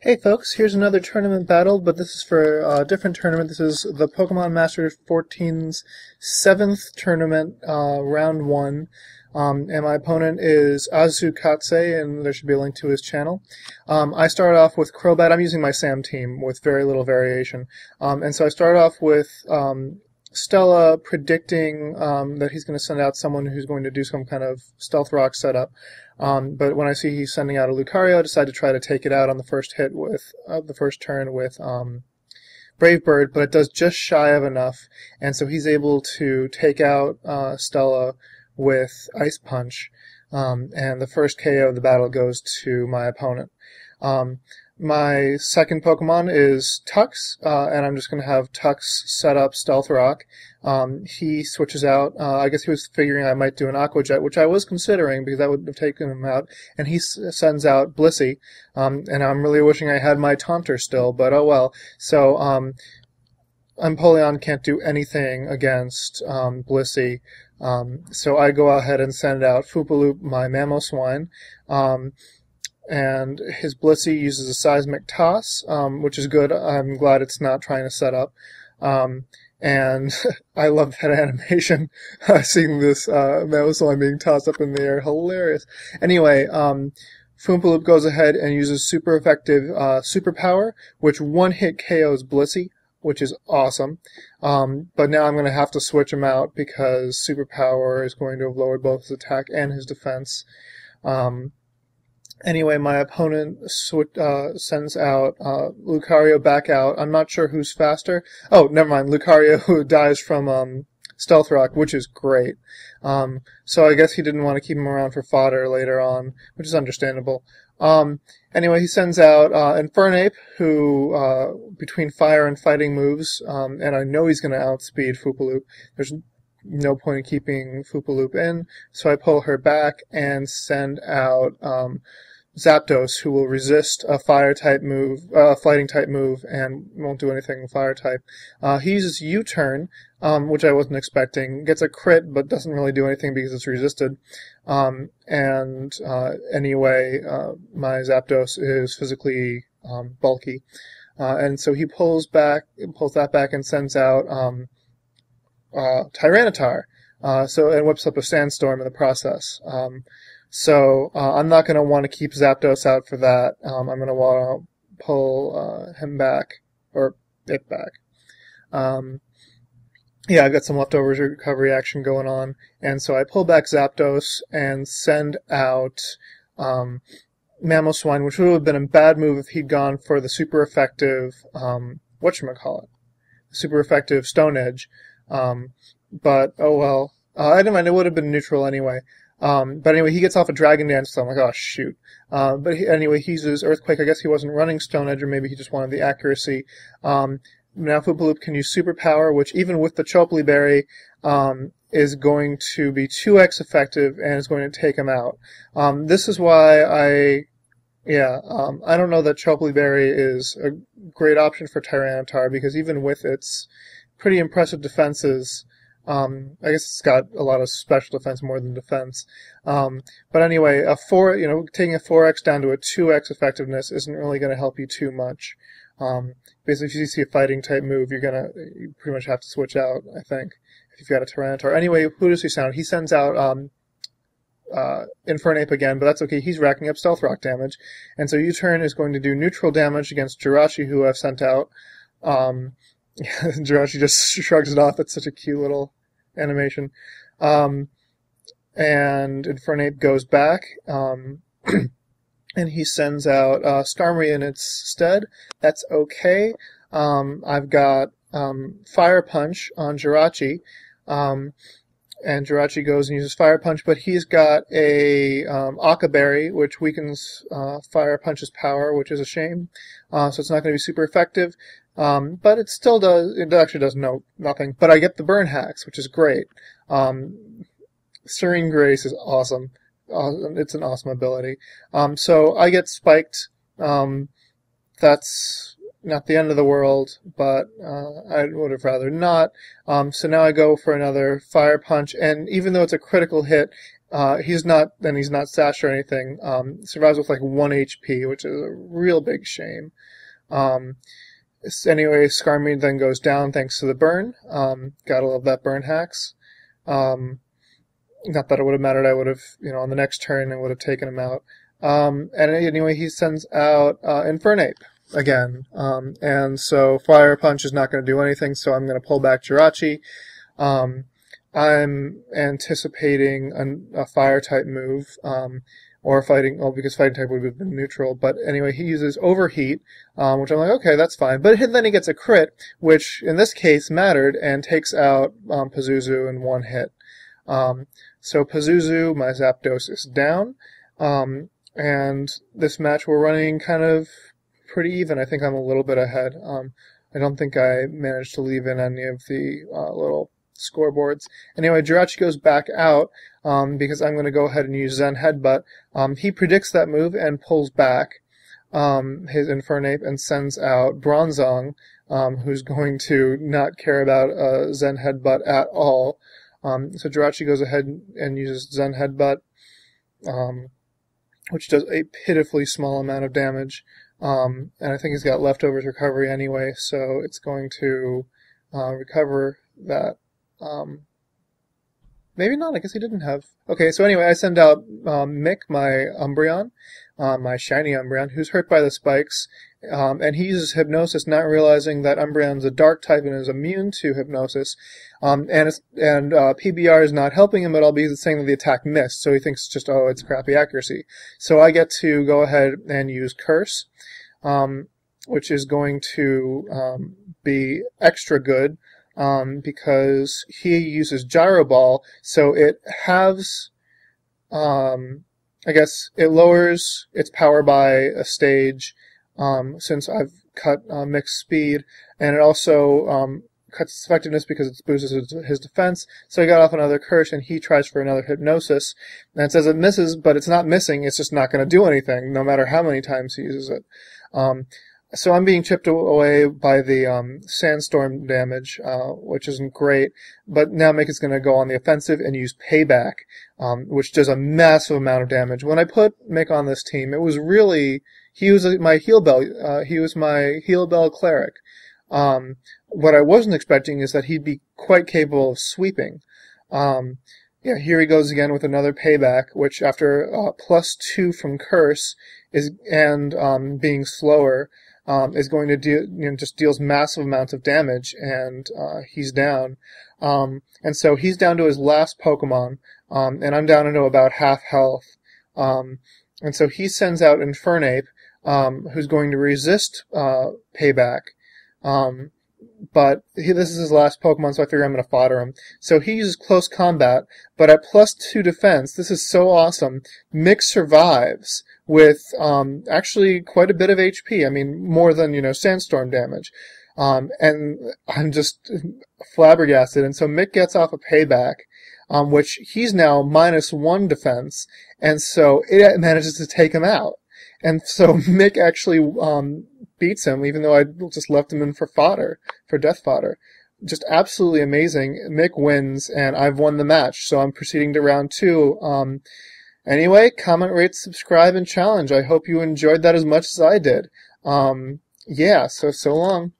Hey folks, here's another tournament battle, but this is for a different tournament. This is the Pokemon Master 14's seventh tournament, uh, round one. Um, and my opponent is Asukatze, and there should be a link to his channel. Um, I start off with Crobat. I'm using my Sam team with very little variation. Um, and so I start off with um, Stella predicting um, that he's going to send out someone who's going to do some kind of stealth rock setup. Um, but when I see he's sending out a Lucario, I decide to try to take it out on the first hit with uh, the first turn with um, Brave Bird, but it does just shy of enough, and so he's able to take out uh, Stella with Ice Punch, um, and the first KO of the battle goes to my opponent. Um, my second Pokemon is Tux, uh, and I'm just going to have Tux set up Stealth Rock. Um, he switches out. Uh, I guess he was figuring I might do an Aqua Jet, which I was considering because that would have taken him out. And he s- sends out Blissey, um, and I'm really wishing I had my Taunter still, but oh well. So um, Empoleon can't do anything against um, Blissey. Um, so I go ahead and send out Foopaloop, my Mamoswine. Um, and his Blissey uses a seismic toss, um, which is good. I'm glad it's not trying to set up. Um, and I love that animation, seeing this uh, Mamoswine being tossed up in the air. Hilarious. Anyway, um, goes ahead and uses super effective uh, superpower, which one hit KOs Blissey, which is awesome. Um, but now I'm going to have to switch him out because superpower is going to have lowered both his attack and his defense. Um, Anyway, my opponent sw- uh, sends out uh, Lucario back out. I'm not sure who's faster. Oh, never mind. Lucario who dies from um, Stealth Rock, which is great. Um, so I guess he didn't want to keep him around for fodder later on, which is understandable. Um, anyway, he sends out uh, Infernape, who uh, between fire and fighting moves, um, and I know he's going to outspeed Foopaloop. There's no point in keeping Foopaloop in, so I pull her back and send out um, Zapdos, who will resist a fire type move, uh, fighting type move, and won't do anything fire type. Uh, he uses U-turn, um, which I wasn't expecting. Gets a crit, but doesn't really do anything because it's resisted. Um, and uh, anyway, uh, my Zapdos is physically um, bulky, uh, and so he pulls back, pulls that back, and sends out um, uh, Tyranitar. so and whips up a sandstorm in the process. Um, so uh, I'm not going to want to keep Zapdos out for that. Um, I'm going to want to pull uh, him back or it back. Um, yeah, I've got some leftover recovery action going on, and so I pull back Zapdos and send out um, Mamoswine, which would have been a bad move if he'd gone for the super effective um, whatchamacallit, super effective Stone Edge. Um, but oh well, uh, I didn't mind. It would have been neutral anyway. Um, but anyway, he gets off a Dragon Dance, so I'm like, oh, shoot. Uh, but he, anyway, he uses Earthquake. I guess he wasn't running Stone Edge, or maybe he just wanted the accuracy. Um, now Foopaloop can use Superpower, which even with the Chople Berry, um, is going to be 2x effective and is going to take him out. Um, this is why I, yeah, um, I don't know that Chople Berry is a great option for Tyranitar because even with its pretty impressive defenses, um, I guess it's got a lot of special defense more than defense. Um, but anyway, a four, you know, taking a 4x down to a 2x effectiveness isn't really going to help you too much. Um, basically, if you see a fighting type move, you're gonna, you pretty much have to switch out, I think, if you've got a Tyranitar. Anyway, who does he sound? He sends out, um, uh, Infernape again, but that's okay. He's racking up Stealth Rock damage. And so U-Turn is going to do neutral damage against Jirachi, who I've sent out. Um, Jirachi just shrugs it off. That's such a cute little animation. Um, and Infernape goes back, um, and he sends out uh, Skarmory in its stead. That's okay. Um, I've got um, Fire Punch on Jirachi, um, and Jirachi goes and uses Fire Punch, but he's got a um, Occa Berry, which weakens uh, Fire Punch's power, which is a shame. Uh, so it's not going to be super effective. Um, but it still does, it actually does no, nothing. But I get the burn hacks, which is great. Um, Serene Grace is awesome. It's an awesome ability. Um, so I get spiked. Um, that's not the end of the world, but uh, I would have rather not. Um, so now I go for another fire punch, and even though it's a critical hit, uh, he's not, and he's not sashed or anything. Um, survives with like one HP, which is a real big shame. Um, anyway, Skarmory then goes down thanks to the burn. Um, gotta love that burn hacks. Um, not that it would have mattered. I would have, you know, on the next turn, I would have taken him out. Um, and anyway, he sends out uh, Infernape again. Um, and so Fire Punch is not going to do anything, so I'm going to pull back Jirachi. Um, I'm anticipating a, a fire type move, um, or fighting, well, because fighting type would have been neutral. But anyway, he uses overheat, um, which I'm like, okay, that's fine. But then he gets a crit, which in this case mattered, and takes out um, Pazuzu in one hit. Um, so Pazuzu, my Zapdos is down, um, and this match we're running kind of pretty even. I think I'm a little bit ahead. Um, I don't think I managed to leave in any of the uh, little scoreboards. Anyway, Jirachi goes back out um, because I'm going to go ahead and use Zen Headbutt. Um, he predicts that move and pulls back um, his Infernape and sends out Bronzong, um, who's going to not care about uh, Zen Headbutt at all. Um, so Jirachi goes ahead and uses Zen Headbutt, um, which does a pitifully small amount of damage. and I think he's got leftovers recovery anyway, so it's going to uh, recover that um, maybe not. I guess he didn't have. Okay, so anyway, I send out um, Mick, my Umbreon, uh, my shiny Umbreon, who's hurt by the spikes, um, and he uses Hypnosis, not realizing that Umbreon's a dark type and is immune to Hypnosis. Um, and and uh, PBR is not helping him at all because it's saying that the attack missed, so he thinks just, oh, it's crappy accuracy. So I get to go ahead and use Curse, um, which is going to um, be extra good um, because he uses gyro ball, so it halves. Um, I guess it lowers its power by a stage, um, since I've cut uh, mixed speed, and it also um, cuts its effectiveness because it boosts his, defense. So he got off another curse, and he tries for another hypnosis, and it says it misses, but it's not missing. It's just not going to do anything, no matter how many times he uses it. Um, so I'm being chipped away by the um, sandstorm damage, uh, which isn't great. But now Mick is going to go on the offensive and use payback, um, which does a massive amount of damage. When I put Mick on this team, it was really he was my heal bell. Uh, he was my heal bell cleric. Um, what I wasn't expecting is that he'd be quite capable of sweeping. Um, yeah, here he goes again with another payback, which after uh, plus two from curse is and um, being slower um, is going to do you know just deals massive amounts of damage, and uh, he's down. Um, and so he's down to his last Pokemon, um, and I'm down into about half health. Um, and so he sends out Infernape, um, who's going to resist uh, payback. Um, but he, this is his last Pokemon, so I figure I'm going to fodder him. So he uses close combat, but at plus two defense, this is so awesome. Mick survives with um, actually quite a bit of HP. I mean, more than you know sandstorm damage. Um, and I'm just flabbergasted. And so Mick gets off a payback, um, which he's now minus one defense, and so it manages to take him out. And so Mick actually um, beats him, even though I just left him in for fodder, for death fodder. Just absolutely amazing. Mick wins, and I've won the match. So I'm proceeding to round two. Um, anyway, comment, rate, subscribe, and challenge. I hope you enjoyed that as much as I did. Um, yeah, so so long.